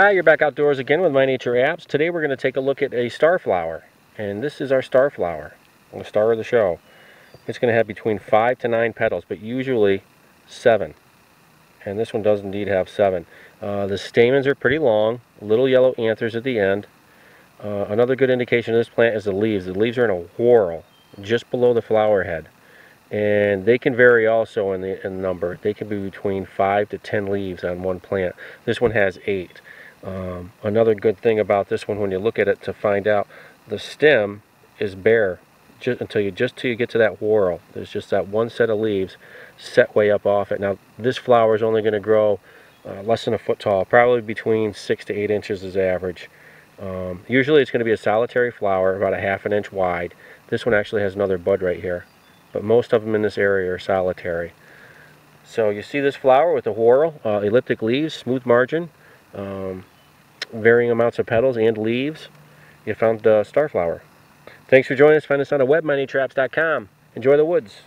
Hi, you're back outdoors again with My Nature Apps. Today we're going to take a look at a star flower. And this is our star flower, the star of the show. It's going to have between 5 to 9 petals, but usually 7. And this one does indeed have 7. Uh, the stamens are pretty long, little yellow anthers at the end. Uh, another good indication of this plant is the leaves. The leaves are in a whorl just below the flower head. And they can vary also in the in number. They can be between 5 to 10 leaves on one plant. This one has 8. Um, another good thing about this one when you look at it to find out the stem is bare just until you just till you get to that whorl. There's just that one set of leaves set way up off it. Now this flower is only going to grow uh, less than a foot tall, probably between six to eight inches is average. Um, usually it's going to be a solitary flower about a half an inch wide. This one actually has another bud right here, but most of them in this area are solitary. So you see this flower with the whorl, uh, elliptic leaves, smooth margin, um, varying amounts of petals and leaves. You found the starflower. Thanks for joining us. Find us on the web, mynatureapps.com. Enjoy the woods.